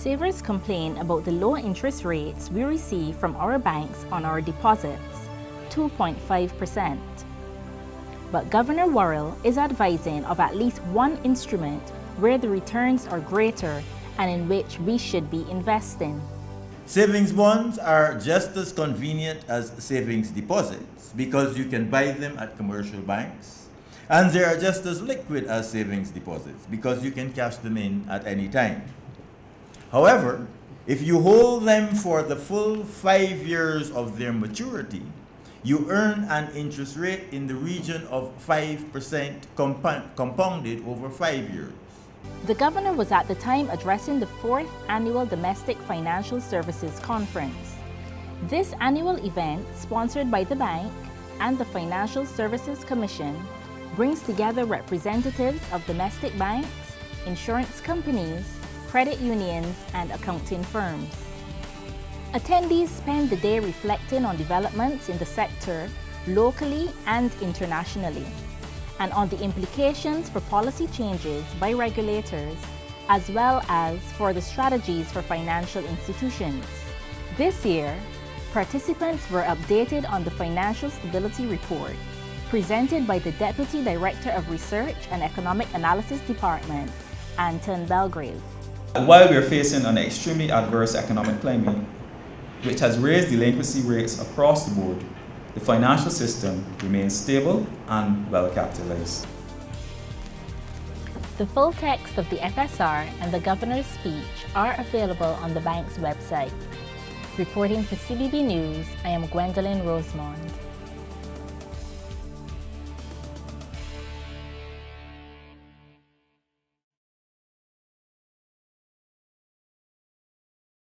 Savers complain about the low interest rates we receive from our banks on our deposits, 2.5%. But Governor Worrell is advising of at least one instrument where the returns are greater and in which we should be investing. Savings bonds are just as convenient as savings deposits because you can buy them at commercial banks. And they are just as liquid as savings deposits because you can cash them in at any time. However, if you hold them for the full five years of their maturity, you earn an interest rate in the region of 5% compounded over five years. The governor was at the time addressing the fourth annual Domestic Financial Services Conference. This annual event, sponsored by the bank and the Financial Services Commission, brings together representatives of domestic banks, insurance companies, credit unions, and accounting firms. Attendees spend the day reflecting on developments in the sector locally and internationally, and on the implications for policy changes by regulators, as well as for the strategies for financial institutions. This year, participants were updated on the Financial Stability Report, presented by the Deputy Director of Research and Economic Analysis Department, Anton Belgrave. While we are facing an extremely adverse economic climate, which has raised delinquency rates across the board, the financial system remains stable and well capitalized. The full text of the FSR and the Governor's speech are available on the bank's website. Reporting for CBB News, I am Gwendolyn Rosemond.